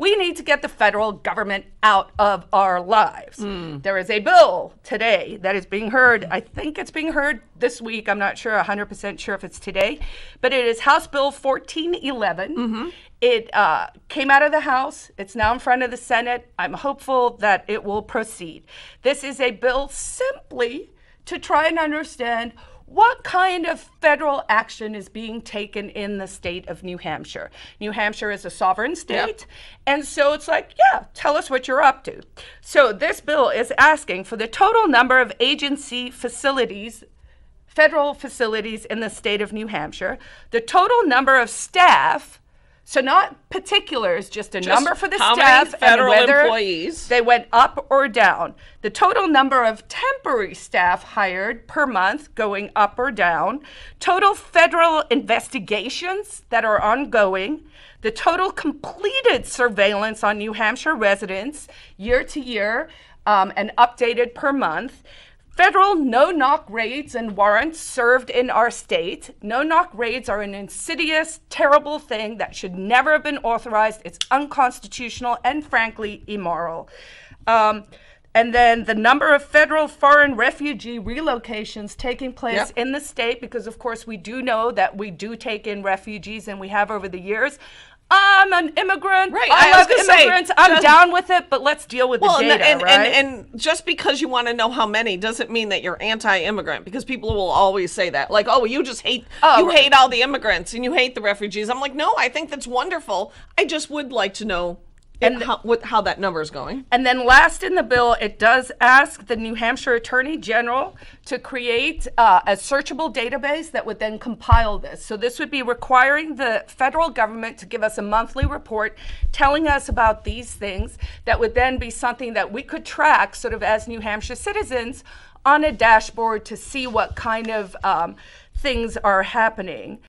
we need to get the federal government out of our lives. Hmm. There is a bill today that is being heard. I think it's being heard this week. I'm not sure, 100% sure if it's today, but it is House Bill 1411. Mm-hmm. It uh, came out of the House. It's now in front of the Senate. I'm hopeful that it will proceed. This is a bill simply to try and understand what kind of federal action is being taken in the state of New Hampshire. New Hampshire is a sovereign state, and so it's like, yeah, tell us what you're up to. So this bill is asking for the total number of agency facilities federal facilities in the state of New Hampshire, the total number of staff, so not particulars, just a number for the how staff many federal and whether employees? they went up or down. The total number of temporary staff hired per month going up or down, total federal investigations that are ongoing, the total completed surveillance on New Hampshire residents year to year um, and updated per month. Federal no knock raids and warrants served in our state. No knock raids are an insidious, terrible thing that should never have been authorized. It's unconstitutional and frankly immoral. Um, and then the number of federal foreign refugee relocations taking place Yep. in the state, because of course we do know that we do take in refugees and we have over the years. I'm an immigrant. Right, I, I love gonna say, immigrants. I'm down with it, but let's deal with Well, the and, data, and, right? and, and just because you want to know how many doesn't mean that you're anti-immigrant because people will always say that like oh you just hate Oh, you right. hate all the immigrants and you hate the refugees i'm like no i think that's wonderful i just would like to know And and how, what, how that number is going And then last in the bill, it does ask the New Hampshire Attorney General to create uh, a searchable database that would then compile this. So this would be requiring the federal government to give us a monthly report telling us about these things that would then be something that we could track sort of as New Hampshire citizens on a dashboard to see what kind of um, things are happening.